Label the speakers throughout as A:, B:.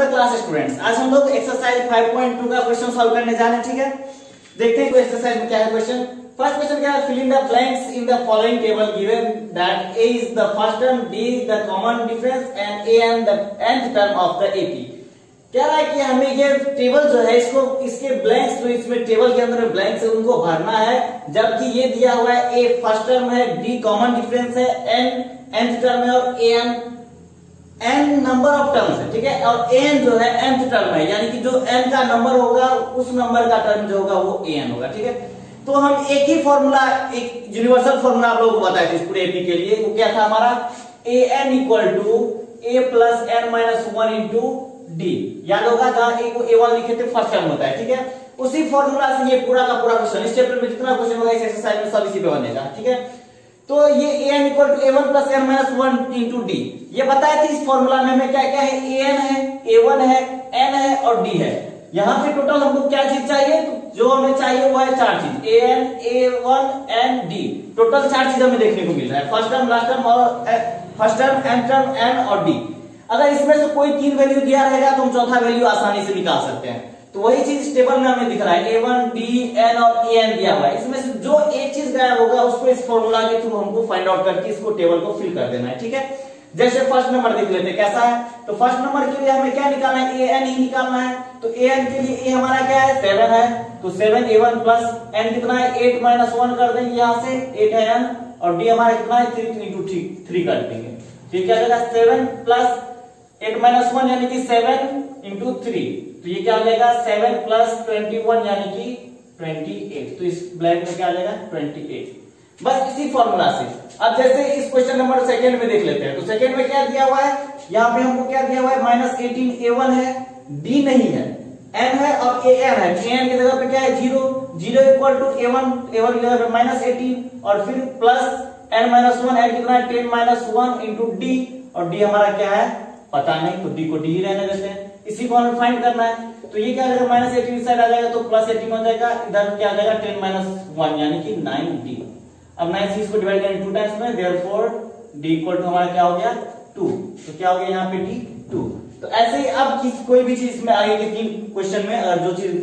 A: The class students आज हम लोग एक्सरसाइज 5.2 का क्वेश्चन सॉल्व करने जा रहे हैं, ठीक है? देखते हैं एक्सरसाइज में क्या है क्वेश्चन फ़र्स्ट क्वेश्चन क्या है? Fill in the blanks in the following table given that a is the first term d is the common difference and a and the nth term of the ap कह रहा है कि हमें ये table जो है, इसको, इसके ब्लैंक्स जो इसमें टेबल के अंदर ब्लैंक्स है, उनको भरना है, जबकि ये दिया हुआ है a फ़र्स्ट टर्म है d कॉमन डिफरेंस है, n nth टर्म है और a n n नंबर ऑफ़ टर्म्स है, ठीक है? और n जो है nth टर्म है, यानी कि जो n का नंबर होगा, उस नंबर का टर्म जो होगा, वो एन होगा, ठीक है? तो हम एक ही फॉर्मूला एक यूनिवर्सल फॉर्मूला आप लोगों को बताए थे पूरे एपी के लिए, वो क्या था हमारा? A N equal to A plus N minus one into D याद होगा जहाँ ए को ए वन लिखे थे फ़र्स्ट टर्म होता है ठीक है? उसी फॉर्मूला से ये पूरा का पूरा क्वेश्चन इस चैप्टर में जितना क्वेश्चन होगा, इस एक्सरसाइज में सब इसी पे बनेगा, ठीक है? तो ये A N equal to A one plus N minus one into D ये बताया थी इस फॉर्मूला में हमें क्या क्या है? ए एन है ए वन है एन है और डी है। यहाँ पे टोटल हमको क्या चीज़ चाहिए? जो हमें चाहिए वो है चार चीज़। A N A one N D total चार चीज़ हमें देखने को मिल रहा है। फ़र्स्ट टर्म लास्ट टर्म और first term N term N और डी अगर इसमें से कोई तीन वैल्यू दिया रहेगा तो हम चौथा वैल्यू आसानी से निकाल सकते हैं। तो वही चीज़ टेबल में हमें दिख रहा है ए वन डी एन और ए एन दिया हुआ है। इसमें से जो एक चीज़ गायब होगा उसको इस फॉर्मूला के थ्रू हमको फाइंड आउट करके इसको टेबल को फिल कर देना है, ठीक है? जैसे फ़र्स्ट नंबर देख लेते कैसा है? तो फ़र्स्ट नंबर के लिए हमें क्या निकालना है? ए एन ही निकालना है। तो ए एन के लिए ए हमारा क्या है? सेवन है। तो seven A one plus N कितना है? एट माइनस वन कर देंगे यहाँ से। एट है एन और डी हमारा कितना है? थ्री इंटू थ्री कर देंगे। ठीक है seven plus eight minus one यानी कि सेवन इंटू थ्री तो ये क्या हो जाएगा? सेवन प्लस ट्वेंटी वन यानी कि ट्वेंटी एट तो इस ब्लैक में क्या आ जाएगा? ट्वेंटी एट बस इसी फॉर्मूला से। अब जैसे इस क्वेश्चन नंबर सेकंड में देख लेते हैं। तो सेकंड में क्या दिया हुआ है? यहाँ पे हमको क्या दिया हुआ है? माइनस एटीन ए वन है डी नहीं है। एन है और ए एन है। ए एन की जगह पे क्या है? Zero zero equal to A one A one की जगह पे माइनस एटीन और फिर plus N minus one N कितना है? Ten minus one into D और डी हमारा क्या है? पता नहीं तो डी को डी ही रहने देते हैं। इसी को हमें फाइंड करना है। तो ये क्या जाएगा माइनस एटीन साइड आ जाएगा तो प्लस एटीन हो जाएगा। इधर क्या आ जाएगा? टेन माइनस वन यानी कि नाइन डी अब नाइन से इसको डिवाइड करें टू टाइम्स में देयरफॉर डी इक्वल टू हमारा क्या हो गया? टू तो क्या हो गया यहाँ पे डी टू तो ऐसे ही अब कोई भी चीज़ में आगे के तीन क्वेश्चन में, अगर जो चीज़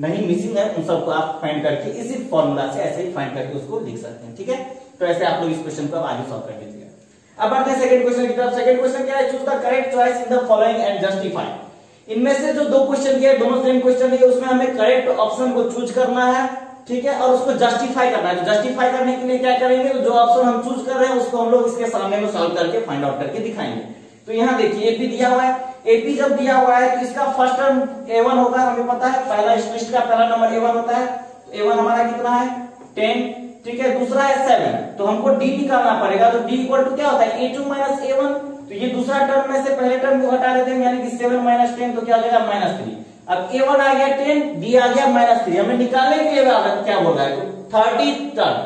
A: नहीं मिसिंग है, उन सबको आप फाइंड करके इसी फॉर्मूला से ऐसे ही फाइंड करके उसको लिख सकते हैं, ठीक है? तो ऐसे आप लोग इस क्वेश्चन को आगे सॉल्व कर लीजिए अब बढ़ते हैं सेकंड क्वेश्चन की तरफ़। सेकंड क्वेश्चन क्या है? Choose the correct choice in the following and justify इनमें से जो दो क्वेश्चन दिए दोनों सेम क्वेश्चन है उसमें हमें करेक्ट ऑप्शन को चूज़ करना है, ठीक है? और उसको जस्टिफाई करना है। तो जस्टिफाई करने के लिए क्या करेंगे? तो जो ऑप्शन हम चूज़ कर रहे हैं, उसको हम लोग इसके सामने में सॉल्व करके फाइंड आउट करके दिखाएँगे। तो यहाँ देखिए एपी दिया हुआ है। एपी जब दिया हुआ है तो इसका फ़र्स्ट टर्म ए वन होगा। हमें पता है, पहला का पहला नंबर ए वन होता है। ए वन हमारा कितना है? टेन ठीक है, दूसरा है सेवन तो हमको डी निकालना पड़ेगा तो डी इक्वल टू क्या होता है? A two minus A one तो ये दूसरा टर्म में से पहले टर्म को हटा देते हैं, यानी कि सेवन माइनस टेन तो क्या हो जाएगा? माइनस थ्री अब ए वन आ गया टेन डी आ गया माइनस थ्री हमें निकालने के लिए क्या बोल रहा है? थर्टी टर्म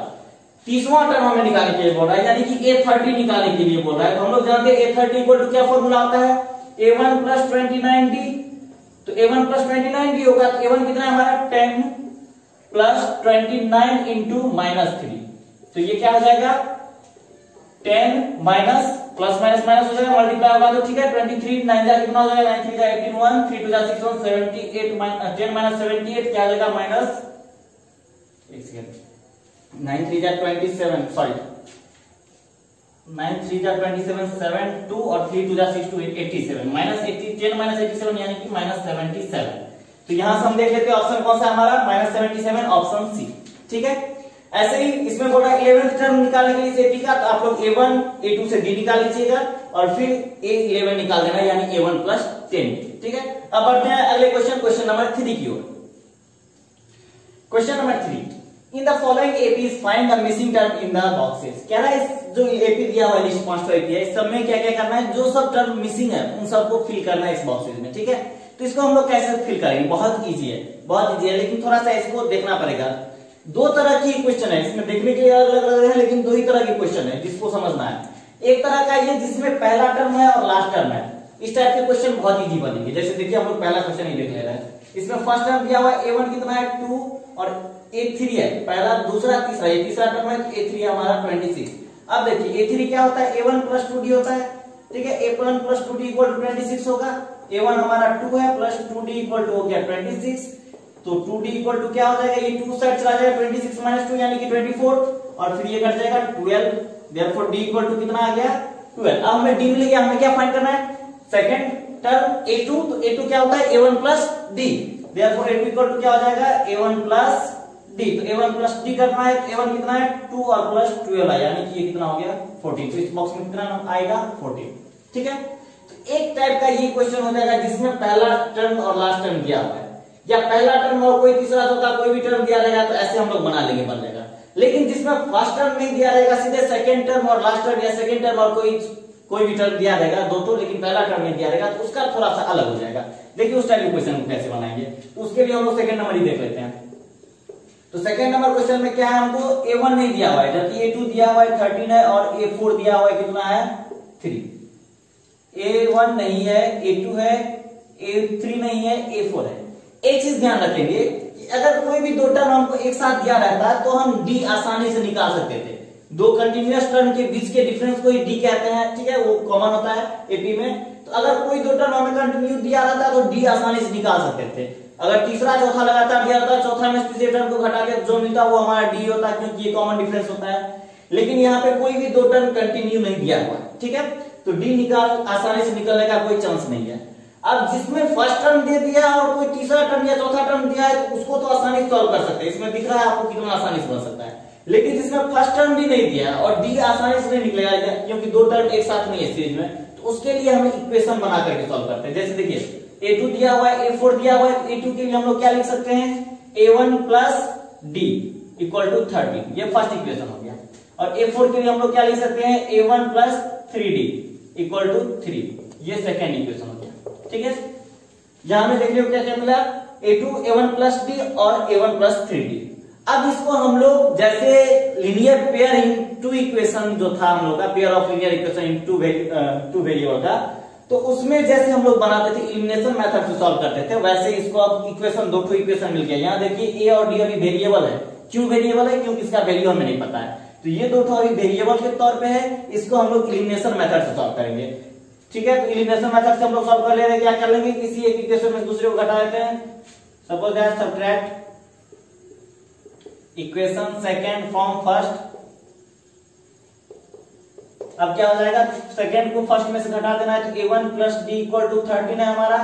A: तीसवा टर्म हमें निकालने के लिए बोल रहा है, यानी कि ए थर्टी निकालने के लिए बोल रहा है। तो हम लोग जानते हैं ए थर्टी इक्वल टू क्या फॉर्मूला होता है? A one plus twenty nine D तो A one plus twenty nine D होगा तो ए वन कितना है हमारा? Ten plus twenty nine into minus three तो ये क्या हो जाएगा? Ten minus plus minus minus हो जाएगा मल्टीप्लाई होगा तो ठीक है ट्वेंटी थ्री नाइन जा कितना हो जाएगा? नाइन थ्री जा एटीन वन थ्री टू जा six seventy eight minus ten minus seventy eight क्या आ जाएगा? माइनस एक सेकेंड नाइन थ्री जा ट्वेंटी सेवन सॉरी थ्री जा ट्वेंटी सेवन सेवन टू और थ्री टू जा six two eighty seven minus eighty ten minus eighty seven यानी कि माइनस सेवेंटी सेवन तो यहाँ से हम देख लेते हैं ऑप्शन कौन सा हमारा? Minus seventy seven option C ठीक है? ऐसे ही इसमें बोला इलेवेंथ टर्म निकालने के लिए एपी का तो आप लोग ए वन ए टू से डी निकाल लीजिएगा और फिर ए इलेवन निकाल देना, यानी ए वन प्लस टेन ठीक है? अब बढ़ते हैं अगले क्वेश्चन क्वेश्चन नंबर थ्री की ओर. Question number three in the following APs find the missing term in the boxes रहा है जो एपी दिया हुआ लिस्ट पाँच एपी है, इस सब में क्या क्या करना है? जो सब टर्म मिसिंग है, उन सबको फिल करना है इस बॉक्सेस में, ठीक है? तो इसको हम लोग कैसे फिल करेंगे? बहुत इजी है। बहुत इजी है, लेकिन थोड़ा सा इसको देखना पड़ेगा। दो तरह की क्वेश्चन है, इसमें देखने के लिए अलग अलग है, लेकिन दो ही तरह के क्वेश्चन है, जिसको समझना है। एक तरह का ये, जिसमें पहला टर्म है और लास्ट टर्म है। इस टाइप के क्वेश्चन बहुत इजी बनेंगे। जैसे देखिए, हम लोग पहला क्वेश्चन ही देख ले रहे हैं। इसमें फ़र्स्ट टर्म दिया हुआ ए कितना है? टू और ए थ्री है। पहला, दूसरा, तीसरा। ये तीसरा टर्म है ए थ्री हमारा ट्वेंटी सिक्स अब देखिए ए थ्री क्या होता है? A one plus two d होता है। ठीक है a one plus two d equal to twenty six होगा। ए वन हमारा टू है plus two d equal to हो गया ट्वेंटी सिक्स तो टू डी इक्वल टू क्या हो जाएगा? ये टू साइड चला जाएगा ट्वेंटी सिक्स माइनस टू यानी कि ट्वेंटी फोर और फिर ये कट जाएगा twelve therefore d equal to कितना आ गया? ट्वेल्व अब हमें डी मिल गया हमें क्या फाइंड करना है? सेकंड टर्म ए टू तो ए टू क्या होता है? A one plus d therefore a two equal to क्या हो जाएगा? ए वन प्लस डी तो ए वन प्लस डी करना है ए वन कितना है? टू और प्लस ट्वेल्व यानी कि ये कितना हो गया? फोर्टीन तो इस बॉक्स में कितना आएगा? फोर्टीन ठीक है? एक टाइप का ये क्वेश्चन हो जाएगा जिसमें पहला टर्म और लास्ट टर्म दिया हुआ है। या पहला टर्म और कोई तीसरा, चौथा, कोई भी टर्म दिया रहेगा तो ऐसे हम लोग बना लेंगे, बन जाएगा। लेकिन जिसमें फ़र्स्ट टर्म नहीं दिया रहेगा, सीधे सेकेंड टर्म और लास्ट टर्म या सेकेंड टर्म और कोई कोई भी टर्म दिया रहेगा, दो तो लेकिन पहला टर्म नहीं दिया रहेगा तो उसका थोड़ा सा अलग हो जाएगा। देखिए उस टाइप के क्वेश्चन कैसे बनाएँगे। उसके लिए हम लोग सेकंड नंबर ही देख लेते हैं। तो सेकंड नंबर क्वेश्चन में क्या है हमको? ए नहीं दिया हुआ है, जबकि ए दिया हुआ है थर्टीन है और ए दिया हुआ है, कितना है? थ्री ए वन नहीं है ए टू है ए थ्री नहीं है ए फोर है। एक चीज़ ध्यान रखेंगे, अगर कोई भी दो टर्म हमको एक साथ दिया रहता तो हम डी आसानी से निकाल सकते थे। दो कंटिन्यूस टर्म के बीच के डिफरेंस को ही डी कहते हैं, ठीक है, वो कॉमन होता है एपी में। तो अगर कोई दो टर्म हमें कंटिन्यू दिया रहता तो डी आसानी से निकाल सकते थे। अगर तीसरा चौथा लगातार दिया रहता, चौथा में तीसरे टर्म को घटा के जो मिलता वो हमारा डी होता क्योंकि ये कॉमन डिफरेंस होता है। लेकिन यहाँ पे कोई भी दो टर्म कंटिन्यू नहीं दिया हुआ, ठीक है? तो डी निकाल, आसानी से निकलने का कोई चांस नहीं है। अब जिसमें फ़र्स्ट टर्म दे दिया और कोई तीसरा टर्म या चौथा टर्म दिया है तो उसको तो आसानी से सॉल्व कर सकते हैं। इसमें दिख रहा है आपको कितना आसानी से बन सकता है। लेकिन जिसमें फ़र्स्ट टर्म भी नहीं दिया और डी आसानी से नहीं निकलेगा क्योंकि दो टर्म एक साथ नहीं है सीरीज़ में तो उसके लिए हम इक्वेशन बना करके सॉल्व करते हैं। जैसे देखिए ए टू दिया हुआ है ए फोर दिया हुआ है ए टू के लिए हम लोग क्या लिख सकते हैं? A one plus d equal to thirteen ये फ़र्स्ट इक्वेशन हो गया। और ए फोर के लिए हम लोग क्या लिख सकते हैं? A one plus three d equal to three. ये सेकेंड इक्वेशन हो गया। ठीक है? यहाँ में देख लो क्या क्या मिला? A two a one plus d और a one plus three d अब इसको हम लोग जैसे linear pair in two equation जो था हम लोग का pair of linear equation in two two variable का तो उसमें जैसे हम लोग बनाते थे इलिमिनेशन मेथड से सॉल्व करते थे, वैसे इसको अब इक्वेशन दो टू इक्वेशन मिल गया। यहाँ देखिए ए और डी अभी वेरिएबल है। क्यों वेरिएबल है? क्योंकि इसका वैल्यू हमें नहीं पता है। तो ये दो वेरिएबल के तौर पे है, इसको हम लोग इलिमिनेशन मेथड से सॉल्व करेंगे। ठीक है? तो इलिमिनेशन मेथड से हम लोग सॉल्व कर ले रहे क्या कर लेंगे? किसी एक इक्वेशन में दूसरे को घटा देते हैं। Suppose that subtract equation second from first अब क्या हो जाएगा? सेकेंड को फ़र्स्ट में से घटा देना है तो a one plus d equal to thirteen है हमारा।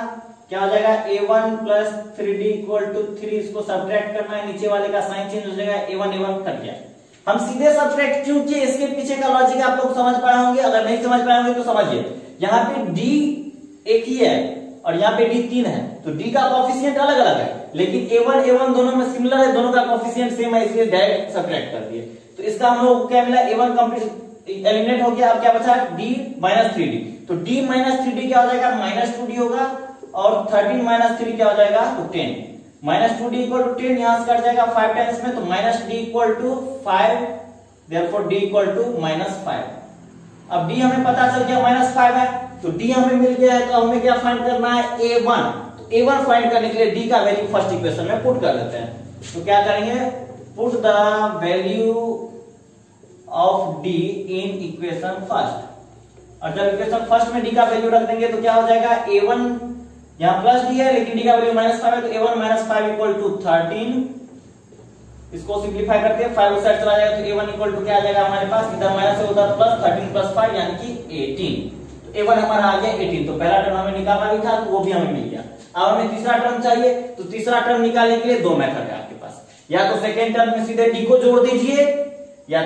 A: क्या हो जाएगा? A one plus three d equal to three इसको सब्ट्रैक्ट करना है, नीचे वाले का साइन चेंज हो जाएगा a one a one cut गया। हम सीधे सब्ट्रैक्ट क्योंकि इसके पीछे का लॉजिक आप लोग समझ पाए होंगे। अगर नहीं समझ पाए होंगे तो समझिए। यहाँ पे डी एक ही है और यहाँ पे डी तीन है। तो डी का कॉफिशियंट अलग अलग है। लेकिन ए वन ए वन दोनों में सिमिलर है। दोनों का कॉफिशियंट सेम है, इसलिए डायरेक्ट सब्ट्रैक्ट कर दिए। तो इसका हम लोग क्या मिला? ए वन एलिमिनेट हो गया। अब क्या बचा? डी माइनस थ्री डी तो डी माइनस थ्री डी क्या हो जाएगा? माइनस टू डी होगा और थर्टीन माइनस थ्री क्या हो जाएगा? तो ten minus two d equal to ten यहाँ से कट जाएगा फाइव टाइम्स में तो minus d equal to five therefore d equal to minus five. अब डी हमें पता चल गया माइनस फाइव है तो डी हमें मिल गया है तो हमें क्या फाइंड करना है? ए वन तो ए वन फाइंड करने के लिए डी का वैल्यू फ़र्स्ट इक्वेशन में पुट कर देते हैं। तो क्या करेंगे? Put the value of d in equation first और जब इक्वेशन फ़र्स्ट में डी का वैल्यू रख देंगे तो क्या हो जाएगा? ए वन यहाँ प्लस डी है, लेकिन डी का वैल्यू माइनस फाइव है तो a one minus five equal to thirteen इसको सिंप्लीफाई करते हैं फाइव साइड चला जाएगा तो ए वन इक्वल टू क्या आ जाएगा हमारे पास? इधर माइनस है उधर प्लस थर्टीन प्लस फाइव यानी कि एटीन ए वन हमारा आ गया एटीन तो पहला टर्म हमें निकालना भी था तो वो भी हमें मिल गया. अब हमें तीसरा टर्म चाहिए तो तीसरा टर्म निकालने के लिए दो मेथड है आपके पास. या तो सेकेंड टर्म में सीधे डी को जोड़ दीजिए, या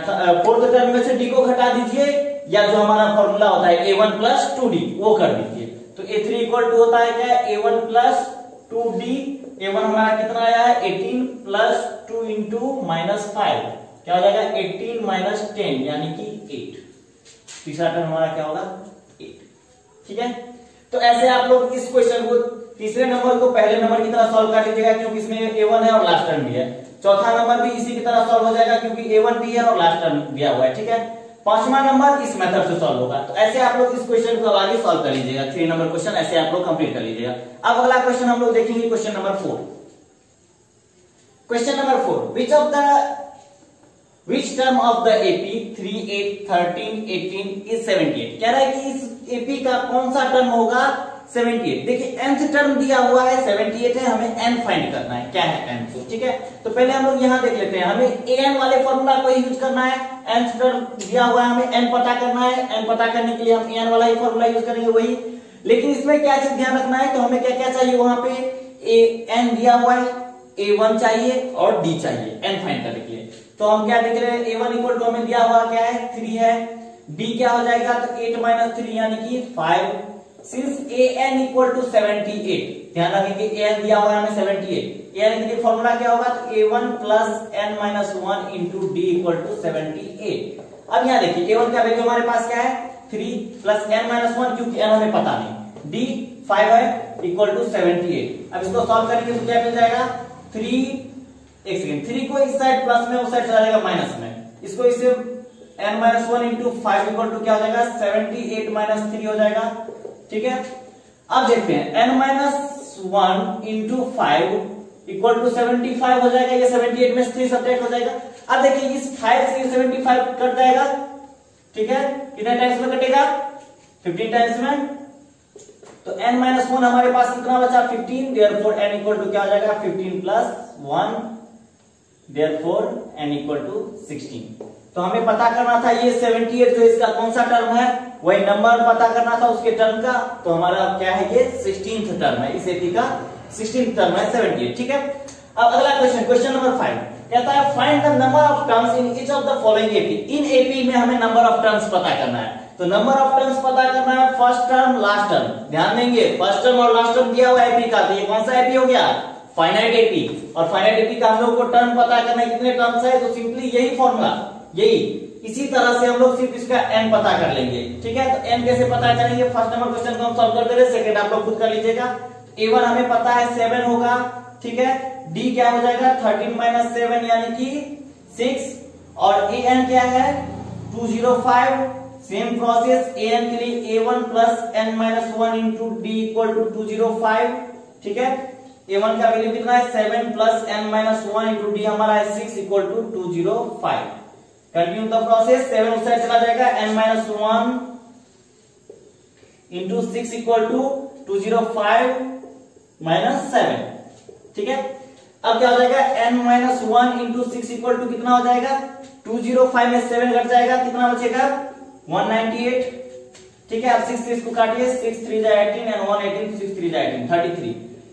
A: फोर्थ टर्म में से डी को घटा दीजिए, या जो हमारा फॉर्मूला होता है a one plus two d वो कर दीजिए. तो ए थ्री इक्वल टू होता है क्या? A one plus two d a one हमारा कितना आया है? Eighteen plus two into minus five क्या हो जाएगा? एटीन माइनस टेन यानी कि एट तीसरा टर्म हमारा क्या होगा? एट ठीक है? तो ऐसे आप लोग इस क्वेश्चन को, तीसरे नंबर को पहले नंबर की तरह सॉल्व कर लीजिएगा, क्योंकि इसमें ए वन है और लास्ट टर्म भी है। चौथा नंबर भी इसी की तरह सॉल्व हो जाएगा, क्योंकि ए वन भी है और लास्ट टर्म दिया हुआ है, ठीक है? पांचवा नंबर इस मेथड से सॉल्व होगा। तो ऐसे आप लोग इस क्वेश्चन को आगे सॉल्व कर लीजिएगा। थ्री नंबर क्वेश्चन ऐसे आप लोग कंप्लीट कर लीजिएगा। अब अगला क्वेश्चन हम लोग देखेंगे question number four question number four which of the which term of the AP three eight thirteen eighteen is seventy eight कह रहा है कि इस एपी का कौन सा टर्म होगा? 78 देखिए nth टर्म दिया हुआ है 78 है, हमें n फाइंड करना है। क्या है n तो ठीक है? तो पहले हम लोग यहाँ देख लेते हैं। हमें an वाले फॉर्मूला को यूज़ करना है। nth टर्म दिया हुआ है, हमें n पता करना है। n पता करने के लिए हम an वाला ही फॉर्मूला यूज़ करेंगे वही। लेकिन इसमें क्या चीज़ ध्यान रखना है? तो हमें क्या क्या चाहिए वहाँ पे? ए, n दिया हुआ है। a1 चाहिए और d चाहिए, n फाइंड करने के लिए। तो हम क्या देख रहे हैं? a1 इक्वल टू हमें दिया हुआ क्या है? 3 है। d क्या हो जाएगा? तो 8 माइनस थ्री यानी कि 5 since a n equal to seventy eight ध्यान रखें कि ए एन दिया हुआ है हमें सेवेंटी एट ए एन के लिए फॉर्मूला क्या होगा? A one plus n minus one into d equal to seventy eight अब यहाँ देखिए ए वन का वैल्यू हमारे पास क्या है? Three plus n minus one क्योंकि एन हमें पता नहीं। डी फाइव है इक्वल टू सेवेंटी एट अब इसको सॉल्व करेंगे तो क्या मिल जाएगा? थ्री एक सेकेंड थ्री को इस साइड प्लस में, उस साइड चला जाएगा माइनस में। इसको इसे n minus one into five equal to क्या हो जाएगा? सेवेंटी एट माइनस थ्री हो जाएगा। ठीक है? अब देखते हैं। n minus one into five equal to seventy five हो जाएगा। ये सेवेंटी एट में थ्री सब्जेक्ट हो जाएगा। अब देखिए, इस फाइव से सेवेंटी फाइव कट जाएगा। ठीक है? कितने टाइम्स में कटेगा? फिफ्टीन टाइम्स में। तो n माइनस वन हमारे पास कितना बचा fifteen therefore n equal to क्या हो जाएगा? Fifteen plus one therefore n equal to sixteen तो हमें पता करना था ये 78 जो इसका कौन सा टर्म है? वही नंबर पता करना था उसके टर्म का तो हमारा क्या है ये? सिक्सटीन टर्म है। इस एपी का सिक्सटीन टर्म है 78 ठीक है? अब अगला क्वेश्चन क्वेश्चन नंबर फाइव कहता है find the number of terms in each of the following AP in AP में हमें नंबर ऑफ़ टर्म्स पता करना है। तो नंबर ऑफ़ टर्म्स पता करना है फ़र्स्ट टर्म लास्ट टर्म ध्यान देंगे फ़र्स्ट टर्म और लास्ट टर्म दिया हुआ एपी का तो ये कौन सा एपी हो गया? फाइनाइट एपी और फाइनाइट एपी का हम लोग को टर्म पता करना है, कितने टर्म्स है? तो सिंपली यही फॉर्मूला यही। इसी तरह से हम लोग सिर्फ़ इसका एन पता कर लेंगे। ठीक है? तो एन कैसे पता करेंगे? फ़र्स्ट नंबर क्वेश्चन को हम सॉल्व कर दे सेकंड आप लोग खुद कर लीजिएगा। ए वन हमें पता है सेवन होगा, ठीक है? डी क्या हो जाएगा? थर्टीन माइनस सेवन यानी कि सिक्स और ए एन क्या है? Two zero five same process a n के लिए a one plus n minus one into d equal to two zero five ठीक है? ए वन का वैल्यू कितना है? Seven plus n minus one into d हमारा है six equal to two zero five continue the process seven उस side चला जाएगा n minus one into six equal to two zero five minus seven ठीक है? अब क्या हो जाएगा? N minus one into six equal to कितना हो जाएगा? टू ज़ीरो फाइव में सेवन घट जाएगा, कितना बचेगा? वन नाइनटी एट ठीक है? अब सिक्स थ्री को काटिए सिक्स थ्री जा eighteen and one eighteen six three जा एटीन थर्टी थ्री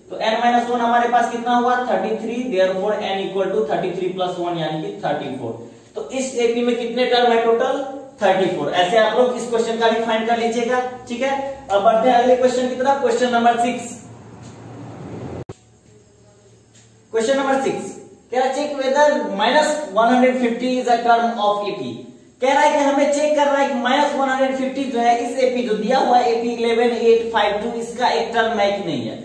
A: तो n माइनस वन हमारे पास कितना हुआ? Thirty three therefore n equal to thirty three plus one यानी कि थर्टी फोर तो इस एपी में कितने टर्म है टोटल 34 ऐसे आप लोग इस क्वेश्चन का भी फाइंड कर लीजिएगा, ठीक है? अब बढ़ते हैं अगले क्वेश्चन की तरफ़ question number six question number six कह रहा check whether minus one hundred fifty is a term of AP कह रहा है कि हमें चेक करना है कि माइनस वन हंड्रेड फिफ्टी जो है, इस एपी जो दिया हुआ AP eleven eight five two इसका एक टर्म है कि नहीं है?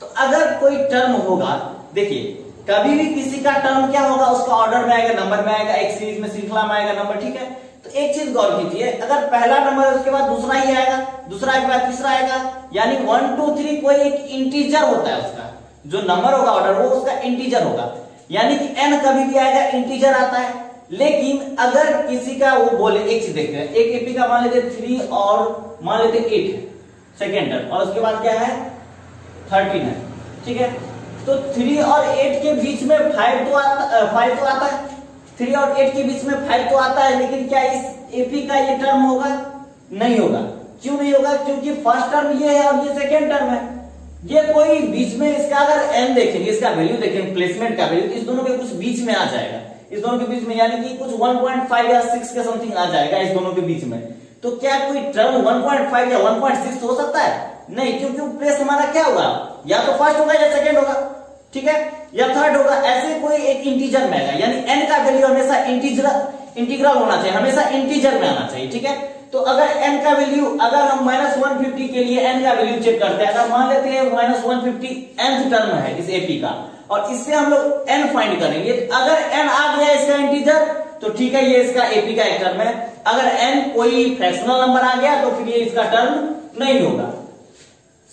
A: तो अगर कोई टर्म होगा, देखिए कभी भी किसी का टर्म क्या होगा, उसका ऑर्डर में आएगा नंबर में आएगा, एक सीरीज़ में श्रृंखला में आएगा नंबर ठीक है? तो एक चीज़ गौर कीजिए, अगर पहला नंबर उसके बाद दूसरा ही आएगा, दूसरा के बाद तीसरा आएगा, यानी वन टू थ्री कोई एक इंटीजर होता है उसका, जो नंबर होगा ऑर्डर वो उसका इंटीजर होगा। यानी कि एन कभी भी आएगा इंटीजर आता है। लेकिन अगर किसी का, वो बोले, एक चीज़ देखते हैं, एक एपी का मान लेते थ्री और मान लेते एट सेकेंड टर्म और उसके बाद क्या है? थर्टीन है, ठीक है? तो थ्री और एट के बीच में फाइव तो आता फाइव तो आता है। थ्री और एट के बीच में फाइव तो आता है, लेकिन क्या इस एपी का ये टर्म होगा? नहीं होगा। क्यों नहीं होगा? क्योंकि फ़र्स्ट टर्म ये है और ये सेकेंड टर्म है। ये कोई बीच में इसका अगर एन देखेंगे, इसका वैल्यू देखेंगे प्लेसमेंट का वैल्यू इस दोनों के कुछ बीच में आ जाएगा। इस दोनों के बीच में यानी कि कुछ 1.5 या 6 के समथिंग आ जाएगा इस दोनों के बीच में। तो क्या कोई टर्म 1.5 या 1.6 हो सकता है? नहीं, क्योंकि प्लेस हमारा क्या होगा या तो फ़र्स्ट होगा या सेकेंड होगा। ठीक है? या थर्ड होगा, ऐसे कोई एक इंटीजर में आएगा यानी एन का वैल्यू हमेशा इंटीजर इंटीग्रल होना चाहिए, हमेशा इंटीजर में आना चाहिए, ठीक है? तो अगर एन का वैल्यू अगर हम माइनस वन फिफ्टी के लिए एन का वैल्यू चेक करते हैं, अगर मान लेते हैं minus one fifty n term है इस एपी का, और इससे हम लोग एन फाइंड करेंगे, अगर एन आ गया इसका इंटीजर तो ठीक है, ये इसका एपी का एक टर्म है। अगर एन कोई फ्रैक्शनल नंबर आ गया तो फिर ये इसका टर्म नहीं होगा।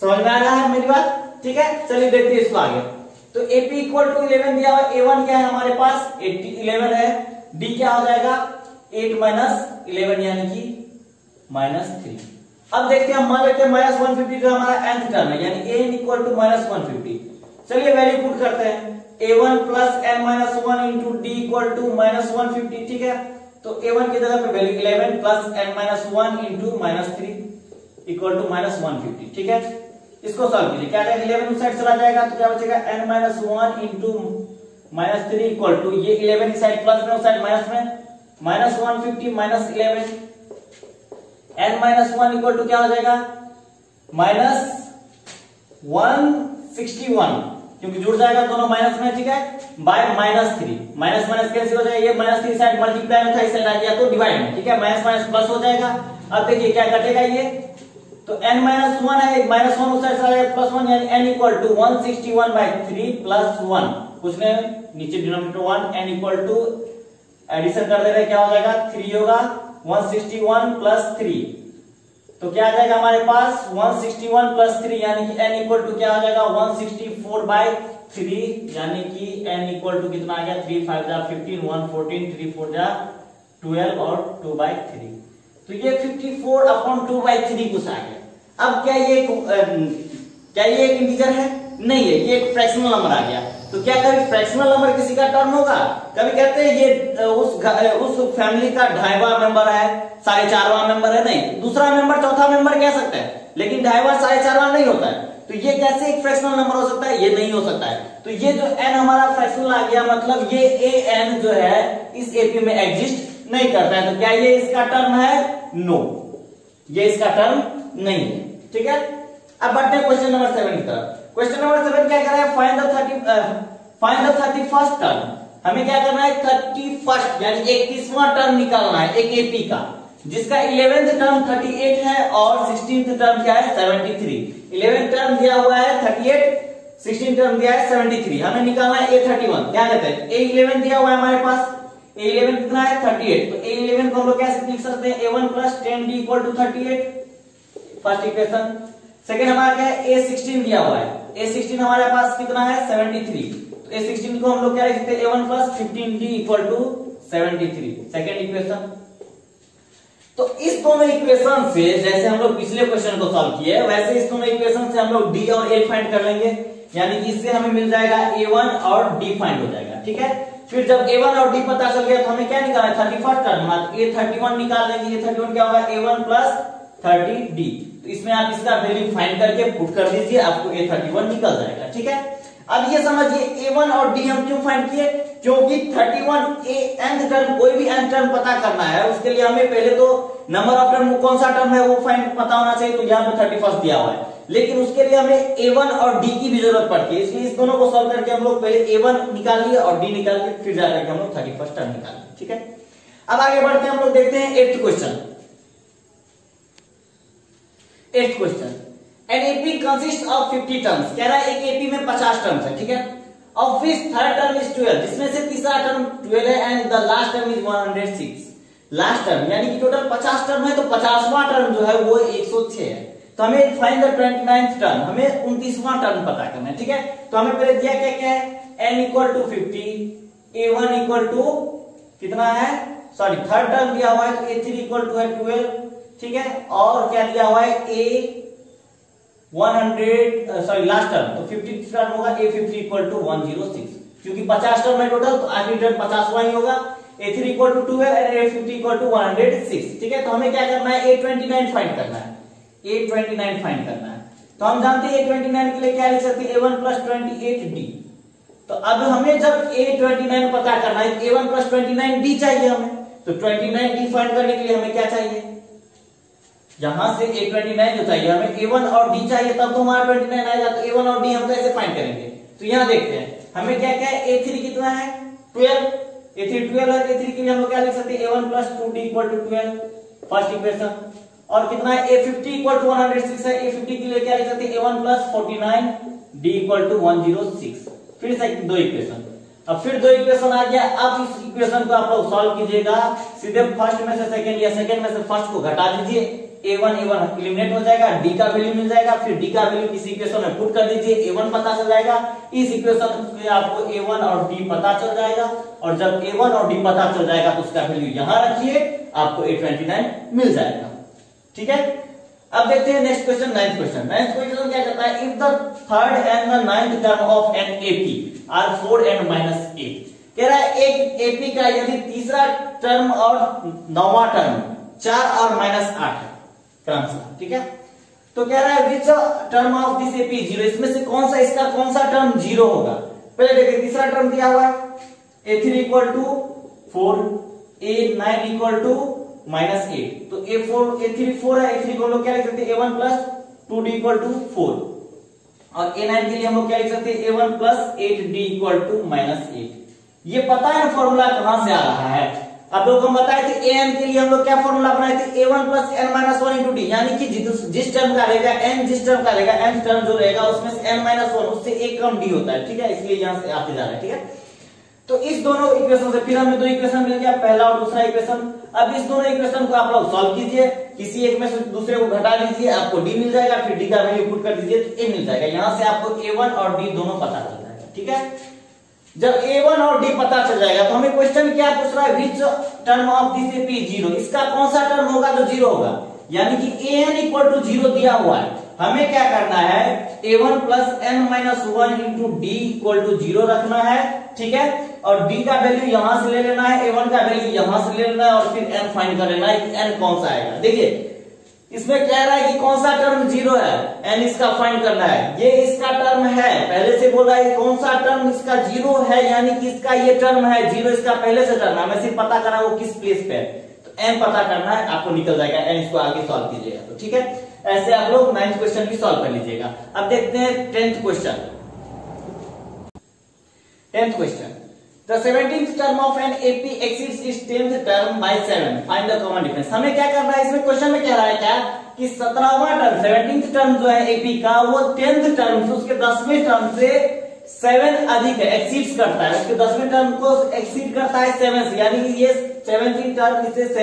A: समझ में आ रहा है मेरी बात? ठीक है? चलिए देखते हैं इसको आगे। तो एपी इक्वल टू इलेवन दिया हुआ ए वन क्या है हमारे पास? इलेवन है। डी क्या हो जाएगा? एट माइनस इलेवन यानी कि माइनस थ्री अब देखते हैं मान लेते हैं माइनस वन फिफ्टी जो हमारा एंथ टर्म है, यानी n equal to minus one fifty चलिए वैल्यू पुट करते हैं। A one plus n minus one into d equal to minus one fifty ठीक है? तो ए वन की जगह पे value eleven plus n minus one into minus three equal to minus one fifty ठीक है? इसको सॉल्व कीजिए। क्या इलेवन उस साइड चला जाएगा तो क्या बचेगा? N minus one into minus three equal to ये इलेवन साइड प्लस में, उस साइड माइनस में? Minus one fifty minus eleven n minus one equal to क्या हो जाएगा? माइनस वन सिक्सटी वन क्योंकि जुड़ जाएगा दोनों माइनस में, ठीक है? By minus three minus minus कैसे हो जाएगा? ये माइनस थ्री साइड मल्टीप्लाई में था, इस साइड आ गया तो डिवाइड ठीक है? माइनस माइनस प्लस हो जाएगा। अब देखिए क्या कटेगा ये? तो n माइनस वन है माइनस वन उस प्लस वन यानी n equal to one sixty one by three plus one कुछ नहीं, नीचे denominator one n equal to addition कर दे रहे क्या हो जाएगा? थ्री होगा one sixty one plus three तो क्या आ जाएगा हमारे पास? 161 प्लस थ्री यानी कि n इक्वल टू क्या आ जाएगा? 164 बाई थ्री यानी कि n इक्वल टू कितना आ गया? थ्री फाइव जा fifteen one fourteen three four जा ट्वेल्व और टू बाई थ्री तो ये 54 अपॉन टू बाई थ्री कुछ आ गया। अब क्या ये क्या ये एक इंटीजर है? नहीं है, ये एक फ्रैक्शनल नंबर आ गया। तो क्या कभी फ्रैक्शनल नंबर किसी का टर्म होगा? कभी कहते हैं ये उस उस फैमिली का ढाईवा मेंबर है, साढ़े चारवा मेंबर है, नहीं। दूसरा मेंबर चौथा मेंबर कह सकता है, लेकिन ढाईवा, साढ़े चारवा नहीं होता है। तो ये कैसे एक फ्रैक्शनल नंबर हो सकता है? ये नहीं हो सकता है। तो ये जो एन हमारा फ्रैक्शनल आ गया मतलब ये ए एन जो है, इस एपी में एग्जिस्ट नहीं करता है। तो क्या ये इसका टर्म है? नो ये इसका टर्म नहीं है। ठीक है? अब बढ़ते हैं क्वेश्चन नंबर सेवन की तरफ़। क्वेश्चन नंबर सेवन क्या कर रहा है? Find the thirty find the thirty first term हमें क्या करना है? थर्टी फ़र्स्ट यानी इकतीसवां टर्म निकालना है, एक एपी का। जिसका इलेवेंथ टर्म थर्टी एट है और सिक्सटीन टर्म क्या है? सेवेंटी थ्री इलेवेंथ टर्म दिया हुआ है थर्टी एट सिक्सटीन टर्म दिया है सेवेंटी थ्री हमें निकालना है ए थर्टी वन ध्यान देते हैं ए इलेवन दिया हुआ है हमारे पास। ए इलेवन कितना है? थर्टी एट तो ए इलेवन को हम लोग कैसे लिख सकते हैं? A one plus ten d equal to thirty eight first equation. Second हमारा क्या है? ए सिक्सटीन दिया हुआ है। ए सिक्सटीन हमारे पास कितना है? सेवेंटी थ्री तो ए सिक्सटीन को हम लोग क्या लिख सकते हैं? A one plus fifteen d equal to seventy three second equation तो इस दोनों इक्वेशन से जैसे हम लोग पिछले क्वेश्चन को सॉल्व किए, वैसे इस दोनों इक्वेशन से हम लोग डी और ए फाइंड कर लेंगे। यानी कि इससे हमें मिल जाएगा ए वन और डी फाइंड हो जाएगा। ठीक है? फिर जब ए वन और डी पता चल गया तो हमें क्या निकालना है? Thirty first term a thirty one निकाल लेंगे। ए थर्टी वन क्या होगा? A one plus thirty d तो इसमें आप इसका वैल्यू फाइंड करके पुट कर दीजिए, आपको ए थर्टी वन निकल जाएगा, ठीक है? अब ये समझिए ए वन और डी हम क्यों फाइंड किए? क्योंकि 31 ए एंड टर्म कोई भी एंड टर्म पता करना है, उसके लिए हमें पहले तो नंबर ऑफ़ टर्म कौन सा टर्म है वो फाइंड पता होना चाहिए तो यहाँ पे थर्टी फ़र्स्ट दिया हुआ है। लेकिन उसके लिए हमें ए वन और डी की भी ज़रूरत पड़ती है, इसलिए इस दोनों को सॉल्व करके हम लोग पहले ए वन निकाल लिए और डी निकाल के फिर जाकर हम लोग थर्टी फ़र्स्ट टर्म निकाल लिए, ठीक है? अब आगे बढ़ते हैं, हम लोग देखते हैं eighth question eighth question an AP consist of 50 terms कह रहा है एक एपी में 50 टर्म्स है, ठीक है? Of which third term is 12 जिसमें से तीसरा टर्म 12 है and the last term is 106 last term यानी कि टोटल 50 टर्म है तो 50वां टर्म जो है, वो 106 है। तो हमें फाइंड द 29th टर्म हमें 29वां टर्म पता करना है, ठीक है? तो हमें पहले दिया क्या क्या है? N equal to 50 a1 equal to कितना है? सॉरी थर्ड टर्म दिया हुआ है तो a3 इक्वल टू है 12 ठीक है? और क्या दिया हुआ है? A 100 सॉरी लास्ट टर्म तो 50 टर्म होगा a50 इक्वल टू 106 क्योंकि 50 टर्म है टोटल तो आखिरी टर्म 50वां ही होगा। A3 इक्वल टू 12 और a50 इक्वल टू 106 ठीक है? तो हमें क्या करना है? A29 फाइंड करना है। A29 फाइंड करना है। तो हम जानते हैं a29 के लिए क्या लिख सकते हैं? A1 plus twenty eight d तो अब हमें जब a29 पता करना है a1 plus twenty nine d चाहिए हमें। तो 29 डी फाइंड करने के लिए हमें क्या चाहिए? यहाँ से ए ट्वेंटी नाइन जो चाहिए, हमें ए वन और डी चाहिए, तब तो हमारा ट्वेंटी नाइन आएगा तो ए वन और डी हम कैसे फाइंड करेंगे? तो यहाँ देखते हैं, हमें क्या क्या है ए थ्री कितना है? ट्वेल्व ए थ्री ट्वेल्व है ए थ्री के लिए हम क्या लिख सकते हैं? A one plus two d equal to twelve first equation और कितना है? A fifty equal to one hundred six है। ए फिफ्टी के लिए क्या लिख सकते हैं? A one plus forty nine d equal to one zero six फिर से दो इक्वेशन अब फिर दो इक्वेशन आ गया। अब इस इक्वेशन को आप लोग सॉल्व कीजिएगा। सीधे फ़र्स्ट में से सेकंड या सेकंड में से फ़र्स्ट को घटा दीजिए। A one A one eliminate हो जाएगा डी का वैल्यू मिल जाएगा, फिर डी का वैल्यू किसी इक्वेशन में पुट कर दीजिए ए वन पता चल जाएगा। इस इक्वेशन में आपको ए वन और डी पता चल जाएगा और जब ए वन और डी पता चल जाएगा तो उसका वैल्यू यहाँ रखिए, आपको ए ट्वेंटी नाइन मिल जाएगा। ठीक है? अब देखते हैं next question ninth question ninth question क्या कहता है? If the third and the ninth term of an AP are four and minus eight कह रहा है एक एपी का यदि तीसरा टर्म और नौवा टर्म चार और माइनस आठ क्रमशः ठीक है? तो कह रहा है which term of this AP zero इसमें से कौन सा, इसका कौन सा टर्म ज़ीरो होगा? पहले देखिए, तीसरा टर्म दिया हुआ है। A three equal to four A nine equal to minus eight तो A four A three four है ए थ्री को हम लोग क्या लिख सकते A one plus two D equal to four और ए नाइन के लिए हम लोग क्या लिख सकते हैं? A one plus eight D equal to minus eight ये पता है फॉर्मूला कहाँ से आ रहा है? अब लोग हम बताए थे ए के लिए हम लोग क्या फॉर्मूला बनाए थे? A one plus N minus one into D यानी कि जिस टर्म का रहेगा एन जिस टर्म का रहेगा एन टर्म जो रहेगा, उसमें एन माइनस वन उससे एक कम डी होता है, ठीक है? इसलिए यहाँ से आते जा रहा है, ठीक है? तो इस दोनों इक्वेशन से फिर हमें दो इक्वेशन मिल गया, पहला और दूसरा इक्वेशन अब इस दोनों इक्वेशन को आप लोग सॉल्व कीजिए, किसी एक में से दूसरे को घटा लीजिए आपको डी मिल जाएगा, फिर डी का वैल्यू पुट कर दीजिए तो ए मिल जाएगा। यहाँ से आपको ए वन और डी दोनों पता चल जाएगा, ठीक है? जब A1 और D पता चल जाएगा तो हमें क्वेश्चन क्या पूछ रहा है? Which term of this AP zero इसका कौन सा टर्म होगा जो ज़ीरो होगा? यानी कि A N equal to zero दिया हुआ है। हमें क्या करना है? A one plus N minus one into D equal to zero रखना है, ठीक है? और डी का वैल्यू यहाँ से ले लेना है ए वन का वैल्यू यहाँ से ले लेना है, और फिर एन फाइंड कर लेना है एन कौन सा आएगा। देखिए इसमें कह रहा है कि कौन सा टर्म ज़ीरो है? एन इसका फाइंड करना है। ये इसका टर्म है। पहले से बोल रहा है कौन सा टर्म इसका ज़ीरो है, यानी कि इसका ये टर्म है। ज़ीरो इसका पहले से टर्म है। मैं सिर्फ़ पता करा वो किस प्लेस पे है। तो एन पता करना है, आपको निकल जाएगा। एन इसको आगे सॉल्व कीजिएगा। तो ठीक है? ऐसे आप लोग नाइन्थ क्वेश्चन भी सॉल्व कर लीजिएगा। अब देखते हैं tenth question tenth question The 17th term of an AP exceeds its 10th term by 7. Find the common difference. हमें क्या करना है? इसमें क्वेश्चन में रहा है क्या? कि सत्रहवा टर्म सेवनटींथ टर्म जो है का, वो टेंथ टर्म से, उसके दसवें टर्म से अधिक है करता है। उसके दसवें टर्म को एक्सीड करता है से, यानी ये सेवनटीन टर्म इससे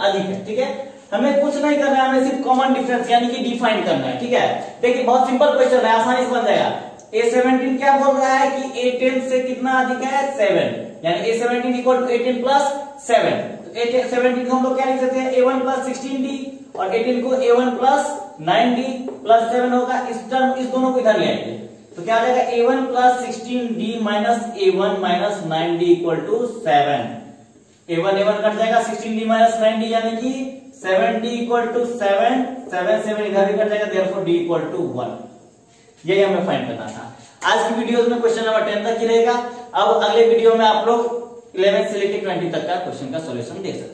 A: अधिक है, ठीक है? हमें कुछ नहीं करना है, हमें सिर्फ़ कॉमन डिफरेंस यानी कि डिफाइन करना है, ठीक है? देखिए, बहुत सिंपल क्वेश्चन है, आसानी से बन जाएगा। ए सेवनटीन क्या बोल रहा है कि ए टेन से कितना अधिक है? सेवन यानी A seventeen equal to eighteen plus seven seventeen को हम लोग क्या लिख सकते हैं? A one plus sixteen D और एटीन को A one plus nine D plus seven होगा। इस टर्म इस दोनों को इधर ले आएँगे। तो क्या आ जाएगा? A one plus sixteen D minus A one minus nine D equal to seven A one A one cut जाएगा। Sixteen D minus nine D यानी कि seven D equal to seven seven seven इधर भी cut जाएगा। Therefore D equal to one यही हमें find करना था। आज की वीडियो में क्वेश्चन नंबर टेन तक ही रहेगा। अब अगले वीडियो में आप लोग इलेवन से लेकर ट्वेंटी तक का क्वेश्चन का सोल्यूशन दे सकते